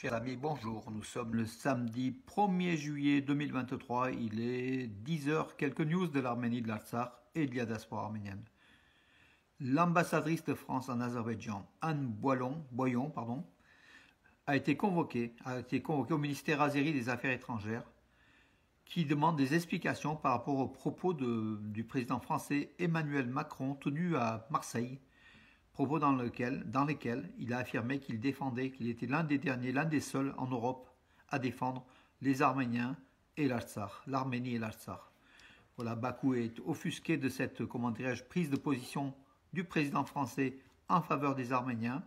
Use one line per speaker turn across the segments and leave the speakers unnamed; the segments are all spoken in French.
Chers amis, bonjour. Nous sommes le samedi 1er juillet 2023. Il est 10h. Quelques news de l'Arménie, de l'Artsakh et de la diaspora arménienne. L'ambassadrice de France en Azerbaïdjan, Anne Boyon, pardon, a été convoquée, a été convoquée au ministère azéri des Affaires étrangères qui demande des explications par rapport aux propos du président français Emmanuel Macron tenu à Marseille propos dans, lesquels il a affirmé qu'il défendait, qu'il était l'un des derniers, l'un des seuls en Europe à défendre les Arméniens et l'Artsakh, l'Arménie et l'Artsakh. Voilà, Bakou est offusqué de cette, comment dirais-je, prise de position du président français en faveur des Arméniens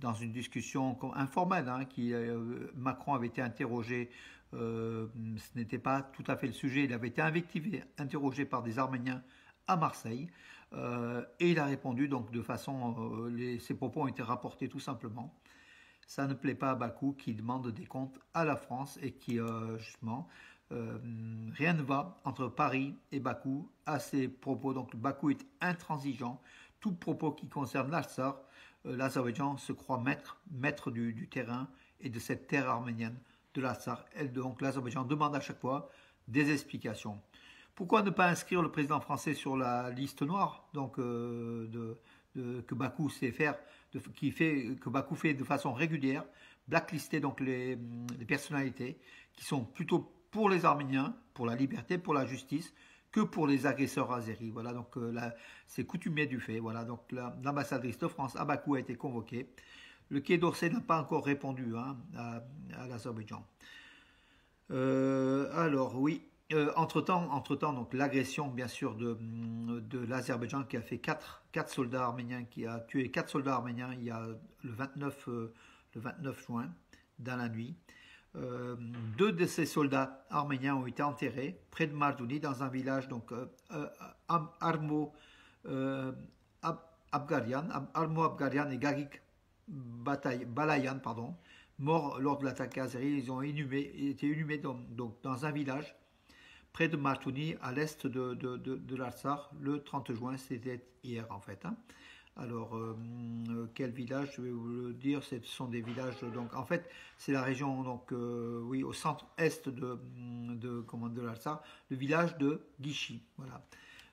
dans une discussion informelle, hein, qui euh, Macron avait été interrogé, euh, ce n'était pas tout à fait le sujet, il avait été invectivé, interrogé par des Arméniens à Marseille. Euh, et il a répondu donc de façon, euh, les, ses propos ont été rapportés tout simplement. Ça ne plaît pas à Bakou qui demande des comptes à la France et qui euh, justement rien ne va entre Paris et Bakou à ces propos. Donc Bakou est intransigeant. Tout propos qui concerne l'Assar, l'Azerbaïdjan se croit maître, du, terrain et de cette terre arménienne de l'Assar. Donc l'Azerbaïdjan demande à chaque fois des explications. Pourquoi ne pas inscrire le président français sur la liste noire donc, euh, que Bakou sait faire, fait, que Bakou fait de façon régulière, blacklister donc les, les, personnalités qui sont plutôt pour les Arméniens, pour la liberté, pour la justice, que pour les agresseurs azéris. Voilà, donc euh, c'est coutumier du fait. Voilà, donc l'ambassadrice de France à Bakou a été convoquée. Le Quai d'Orsay n'a pas encore répondu hein, à, à l'Azerbaïdjan. Euh, alors oui, euh, entre-temps, donc l'agression bien sûr de, de l'Azerbaïdjan qui a fait 4, 4, soldats arméniens, qui a tué 4 soldats arméniens il y a le 29, euh, le 29 juin, dans la nuit. Euh, deux de ces soldats arméniens ont été enterrés près de Mardouni dans un village, donc euh, Armo Ab, Abgarian, et Gagik Balayan, pardon, morts lors de l'attaque azérie. Ils ont été inhumés donc dans un village près de Martouni, à l'est de, de, de, le 30 juin, c'était hier en fait. Hein. Alors, euh, quel village Je vais vous le dire, ce sont des villages, donc en fait, c'est la région, donc euh, oui, au centre-est de, de, de le village de Guichy, voilà,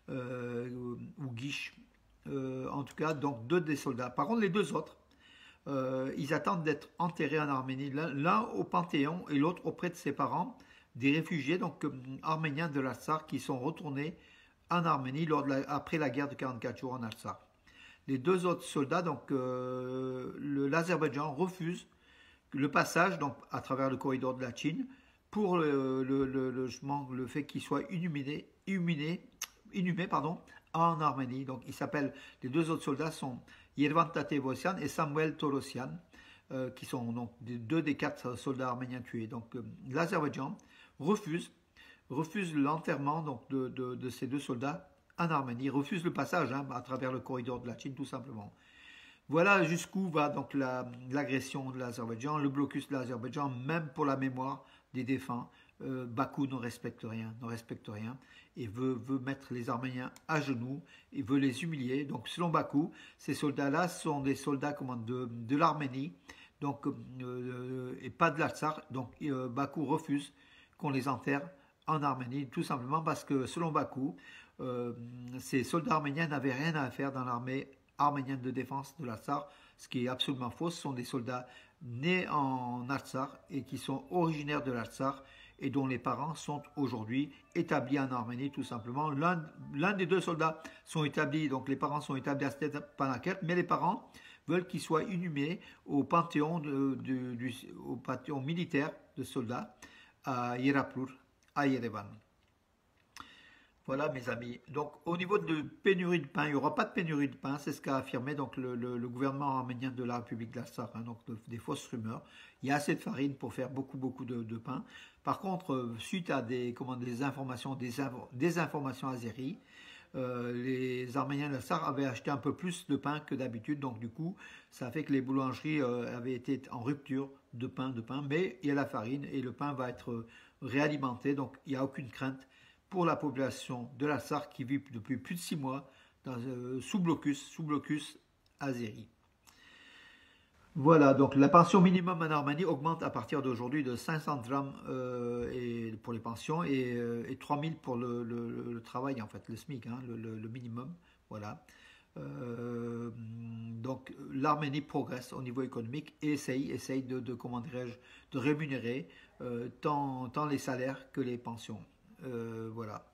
euh, ou Guiche. En tout cas, donc deux des soldats. Par contre, les deux autres, ils attendent d'être enterrés en Arménie, l'un au Panthéon et l'autre auprès de ses parents des réfugiés donc, euh, arméniens de l'Artsar qui sont retournés en Arménie après la guerre de 44 jours en Artsar. Les deux autres soldats, donc euh, l'Azerbaïdjan refuse le passage donc, à travers le corridor de la Chine pour le, le, le, le fait qu'ils soient inhumés, inhumés, inhumés pardon, en Arménie. Donc ils s'appellent, les deux autres soldats sont Yervan Tatevosian et Samuel Torosian, euh, qui sont donc deux des quatre soldats arméniens tués. Donc l'Azerbaïdjan refuse, refuse l'enterrement donc, de, de, ces deux soldats en Arménie, refuse le passage hein, à travers le corridor de la Chine, tout simplement. Voilà jusqu'où va donc l'agression la, de l'Azerbaïdjan, le blocus de l'Azerbaïdjan, même pour la mémoire des défunts. Euh, Bakou ne respecte rien, ne respecte rien et veut, veut mettre les Arméniens à genoux et veut les humilier. Donc, selon Bakou, ces soldats-là sont des soldats comment, de, de l'Arménie, donc euh, et pas de l'Artsakh. Donc, euh, Bakou refuse qu'on les enterre en Arménie, tout simplement parce que selon Bakou, euh, ces soldats arméniens n'avaient rien à faire dans l'armée arménienne de défense de l'Artsar, ce qui est absolument faux. Ce sont des soldats nés en Artsar et qui sont originaires de l'Artsar et dont les parents sont aujourd'hui établis en Arménie, tout simplement. L'un des deux soldats sont établis, donc les parents sont établis à Stepanakert, mais les parents veulent qu'ils soient inhumés au panthéon, militaire de soldats à Yerapur, à Yerevan. Voilà mes amis. Donc au niveau de pénurie de pain, il n'y aura pas de pénurie de pain, c'est ce qu'a affirmé donc le, gouvernement arménien de la République d'Assar, hein, donc de, des fausses rumeurs. Il y a assez de farine pour faire beaucoup beaucoup de, de pain. Par contre, euh, suite à des, comment, des informations, des, des informations azéries, euh, les Arméniens de l'Assar avaient acheté un peu plus de pain que d'habitude, donc du coup, ça fait que les boulangeries euh, avaient été en rupture de pain, de pain, mais il y a la farine et le pain va être réalimenté, donc il n'y a aucune crainte pour la population de la Sarre qui vit depuis plus de six mois euh, sous blocus, sous blocus. Voilà, donc la pension minimum en Arménie augmente à partir d'aujourd'hui de 500 drams euh, et pour les pensions et, euh, et 3000 pour le, travail, en fait, le SMIC, hein, le, minimum. Voilà. Euh, donc l'Arménie progresse au niveau économique et essaye, de, de comment dirais-je, de rémunérer tant, tant, les salaires que les pensions. voilà.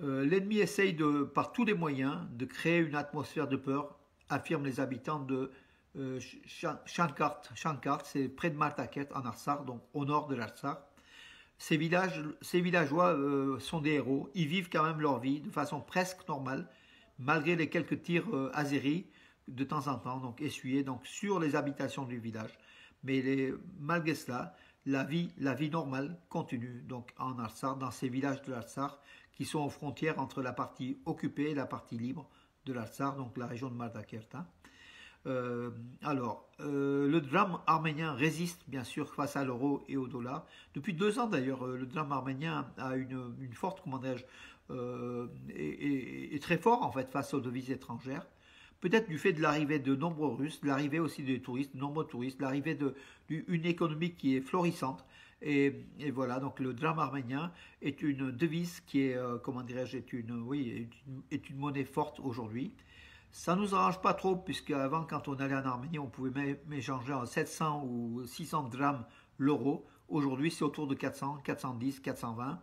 L'ennemi essaye de, par tous les moyens de créer une atmosphère de peur, affirment les habitants de euh, Shankart, c'est près de Maltaket en Arsar, donc au nord de l'Arsar. Ces, ces villageois euh, sont des héros, ils vivent quand même leur vie de façon presque normale, malgré les quelques tirs euh, de temps en temps, donc essuyés donc, sur les habitations du village. Mais les, malgré cela, la vie, la vie normale continue donc en Arsar, dans ces villages de l'Arsar qui sont aux frontières entre la partie occupée et la partie libre de l'Arsar, donc la région de Maltaket. Euh, alors, euh, le drame arménien résiste bien sûr face à l'euro et au dollar. Depuis deux ans d'ailleurs, euh, le drame arménien a une, forte, comment dirais-je, est, très fort en fait face aux devises étrangères. Peut-être du fait de l'arrivée de nombreux Russes, de l'arrivée aussi des touristes, de nombreux touristes, l'arrivée d'une économie qui est florissante. Et, voilà, donc le drame arménien est une devise qui est, comment dirais-je, est oui, est une monnaie forte aujourd'hui. Ça ne nous arrange pas trop, puisque avant, quand on allait en Arménie, on pouvait m'échanger en 700 ou 600 grammes l'euro. Aujourd'hui, c'est autour de 400, 410, 420.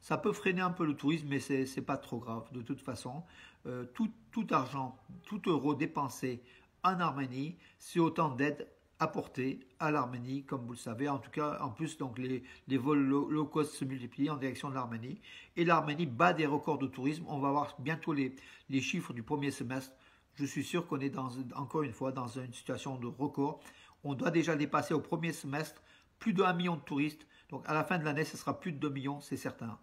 Ça peut freiner un peu le tourisme, mais ce n'est pas trop grave. De toute façon, euh, tout, argent, tout euro dépensé en Arménie, c'est autant d'aide apportée à l'Arménie, comme vous le savez. En tout cas, en plus, donc les, vols low, cost se multiplient en direction de l'Arménie. Et l'Arménie bat des records de tourisme. On va voir bientôt les, les chiffres du premier semestre je suis sûr qu'on est encore une fois dans une situation de record. On doit déjà dépasser au premier semestre plus d'un million de touristes. Donc à la fin de l'année, ce sera plus de 2 millions, c'est certain.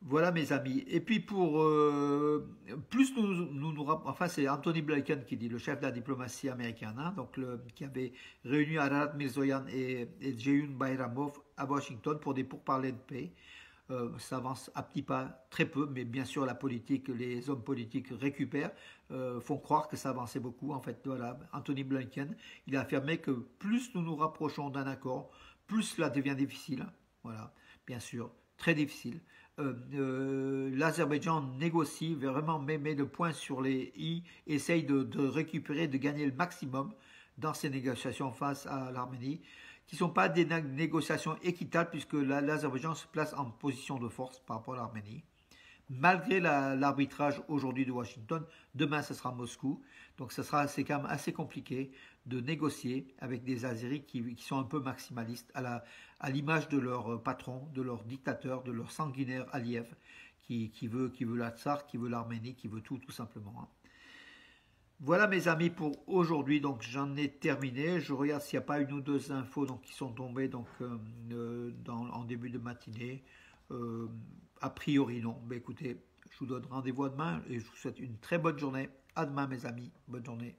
Voilà mes amis. Et puis pour euh, plus nous, nous, enfin c'est Anthony Blinken qui dit le chef de la diplomatie américaine, hein, donc qui avait réuni Ararat Mirzoyan et, et Jeyun Bayramov à Washington pour des pourparlers de paix. Euh, ça avance à petits pas, très peu, mais bien sûr la politique, les hommes politiques récupèrent, euh, font croire que ça avançait beaucoup. En fait, voilà, Anthony Blinken, il a affirmé que plus nous nous rapprochons d'un accord, plus cela devient difficile. Voilà, bien sûr, très difficile. Euh, L'Azerbaïdjan négocie, vraiment met, met, le point sur les i, essaye de, récupérer, de gagner le maximum dans ces négociations face à l'Arménie qui ne sont pas des négociations équitables puisque l'Azerbaïdjan se place en position de force par rapport à l'Arménie. Malgré l'arbitrage aujourd'hui de Washington, demain ce sera Moscou. Donc ce sera assez compliqué de négocier avec des Azeris qui, sont un peu maximalistes à l'image de leur patron, de leur dictateur, de leur sanguinaire Aliyev qui, veut, qui veut la tsar, qui veut l'Arménie, qui veut tout tout simplement. Voilà mes amis pour aujourd'hui, donc j'en ai terminé. Je regarde s'il n'y a pas une ou deux infos qui sont tombées euh, euh, en début de matinée. Euh, a priori non. Mais écoutez, je vous donne rendez-vous demain et je vous souhaite une très bonne journée. À demain mes amis. Bonne journée.